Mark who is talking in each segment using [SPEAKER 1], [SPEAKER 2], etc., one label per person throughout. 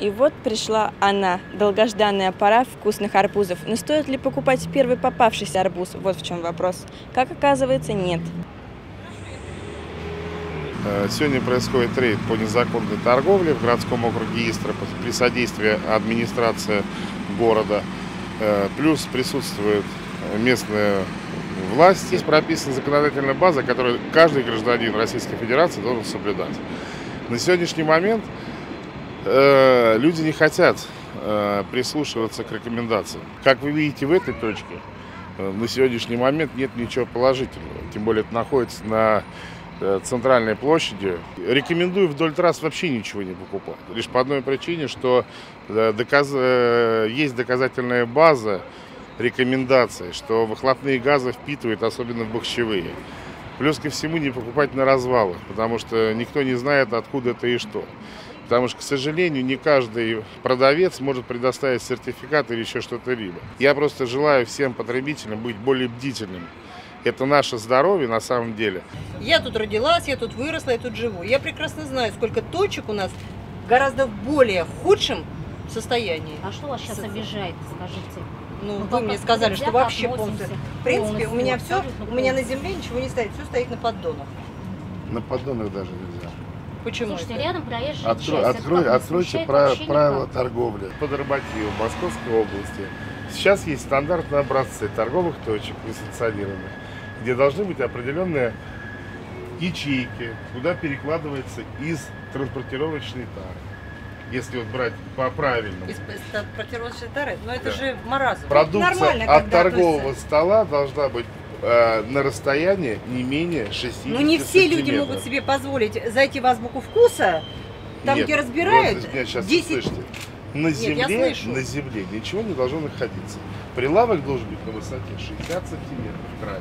[SPEAKER 1] И вот пришла она, долгожданная пора вкусных арбузов. Но стоит ли покупать первый попавшийся арбуз? Вот в чем вопрос. Как оказывается, нет.
[SPEAKER 2] Э, Сегодня происходит рейд по незаконной торговле в городском округе Истра при содействии администрации города. Э, Плюс присутствует местная власть. Здесь прописана законодательная база, которую каждый гражданин Российской Федерации должен соблюдать. На сегодняшний момент э, люди не хотят э, прислушиваться к рекомендациям. Как вы видите в этой точке, э, на сегодняшний момент нет ничего положительного. Тем более это находится на э, центральной площади. Рекомендую вдоль трасс вообще ничего не покупать. Лишь по одной причине, что э, доказ- э, есть доказательная база рекомендаций, что выхлопные газы впитывают, особенно в бахчевые. Плюс ко всему не покупать на развалах, потому что никто не знает, откуда это и что. Потому что, к сожалению, не каждый продавец может предоставить сертификат или еще что-то либо. Я просто желаю всем потребителям быть более бдительными. Это наше здоровье на самом деле.
[SPEAKER 3] Я тут родилась, я тут выросла, я тут живу. Я прекрасно знаю, сколько точек у нас гораздо в более худшем состоянии.
[SPEAKER 4] А что вас сейчас обижает, скажите?
[SPEAKER 3] Ну,
[SPEAKER 4] Ну,
[SPEAKER 3] вы мне сказали, что вообще полностью. В принципе, у меня все, у меня на земле ничего не стоит, все стоит на поддонах.
[SPEAKER 2] На поддонах даже нельзя.
[SPEAKER 3] Почему
[SPEAKER 4] Слушайте,
[SPEAKER 3] это?
[SPEAKER 4] рядом проезжая
[SPEAKER 2] Открой-
[SPEAKER 4] часть.
[SPEAKER 2] Открой- откройте
[SPEAKER 4] смущает
[SPEAKER 2] пра-
[SPEAKER 4] вообще
[SPEAKER 2] правила
[SPEAKER 4] никак?
[SPEAKER 2] торговли. Под Работью в Московской области сейчас есть стандартные образцы торговых точек несанкционированных, где должны быть определенные ячейки, куда перекладывается из транспортировочной тары. Если вот брать по правильному.
[SPEAKER 3] Из транспортировочной тары? Но это
[SPEAKER 2] Да.
[SPEAKER 3] же маразм.
[SPEAKER 2] Продукция
[SPEAKER 3] Нормально,
[SPEAKER 2] от торгового
[SPEAKER 3] относятся.
[SPEAKER 2] стола должна быть э, на расстоянии не менее 60
[SPEAKER 3] Ну не все люди могут себе позволить зайти в азбуку вкуса, там,
[SPEAKER 2] Нет,
[SPEAKER 3] где разбирают,
[SPEAKER 2] вот меня сейчас
[SPEAKER 3] 10
[SPEAKER 2] слышите. На земле,
[SPEAKER 3] слышу.
[SPEAKER 2] на земле ничего не должно находиться. Прилавок должен быть на высоте 60 сантиметров в крае.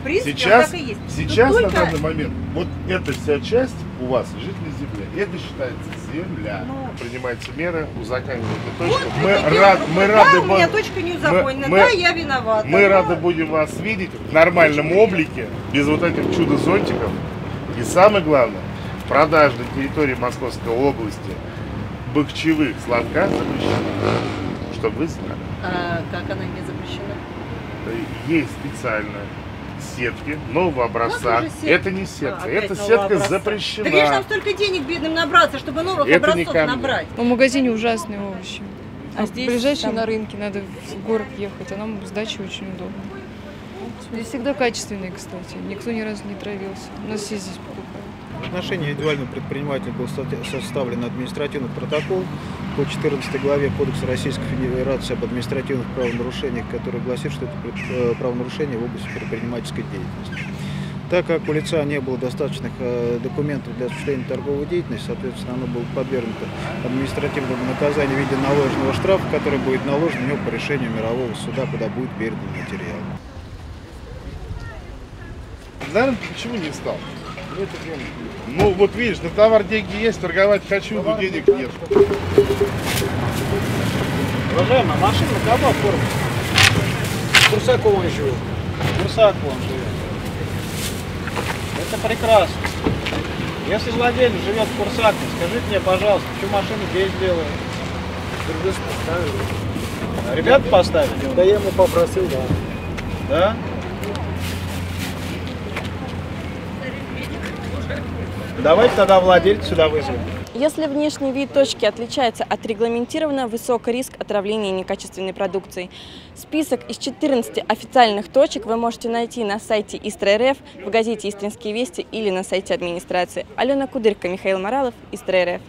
[SPEAKER 3] В принципе,
[SPEAKER 2] Сейчас,
[SPEAKER 3] так и есть.
[SPEAKER 2] Сейчас на
[SPEAKER 3] только-
[SPEAKER 2] данный момент вот эта вся часть у вас лежит на земле. Это считается земля.
[SPEAKER 3] Ну.
[SPEAKER 2] Принимаются меры, узакониваете точку.
[SPEAKER 3] Вот,
[SPEAKER 2] мы, рад, мы
[SPEAKER 3] да,
[SPEAKER 2] рады
[SPEAKER 3] у меня точка не узаконена,
[SPEAKER 2] мы-
[SPEAKER 3] да, я виновата.
[SPEAKER 2] мы
[SPEAKER 3] да.
[SPEAKER 2] рады будем вас видеть в нормальном облике, без вот этих чудо-зонтиков. И самое главное, продажа на территории Московской области бахчевых сладка запрещена. Чтобы вы знали.
[SPEAKER 3] А как она не запрещена?
[SPEAKER 2] Есть специальные сетки нового образца.
[SPEAKER 3] уже сетка.
[SPEAKER 2] Это не
[SPEAKER 3] А,
[SPEAKER 2] сетка, эта
[SPEAKER 3] нового
[SPEAKER 2] сетка
[SPEAKER 3] образца.
[SPEAKER 2] запрещена.
[SPEAKER 3] Да видишь, нам столько денег бедным набраться, чтобы новых
[SPEAKER 2] Это
[SPEAKER 3] образцов набрать.
[SPEAKER 5] В магазине ужасные овощи.
[SPEAKER 1] А
[SPEAKER 5] А
[SPEAKER 1] здесь
[SPEAKER 5] ближайшие
[SPEAKER 1] там-
[SPEAKER 5] на рынке, надо в город ехать, а нам сдача очень удобно. Здесь всегда качественные, кстати. Никто ни разу не травился. У нас все здесь покупают.
[SPEAKER 6] В отношении индивидуального предпринимателя был соста- составлен административный протокол по 14 главе Кодекса Российской Федерации об административных правонарушениях, который гласит, что это э, правонарушение в области предпринимательской деятельности. Так как у лица не было достаточных э, документов для осуществления торговой деятельности, соответственно, оно было подвергнуто административному наказанию в виде наложенного штрафа, который будет наложен на него по решению мирового суда, куда будет передан материал.
[SPEAKER 2] Наверное, почему не стал? Ну, вот видишь, на товар деньги есть, торговать хочу, но денег нет.
[SPEAKER 7] Уважаемая, машина кого оформлена? Курсаков он живет. Курсаков он живет. Это прекрасно. Если владелец живет в Курсаке, скажите мне, пожалуйста, почему машину здесь делают? Ребята поставили?
[SPEAKER 8] Да я ему попросил, да.
[SPEAKER 7] Да? Давайте тогда владельца сюда вызовем.
[SPEAKER 1] Если внешний вид точки отличается от регламентированного, высок риск отравления некачественной продукцией. Список из 14 официальных точек вы можете найти на сайте Истра.РФ, в газете «Истринские вести» или на сайте администрации. Алена Кудырка, Михаил Моралов, Истра.РФ.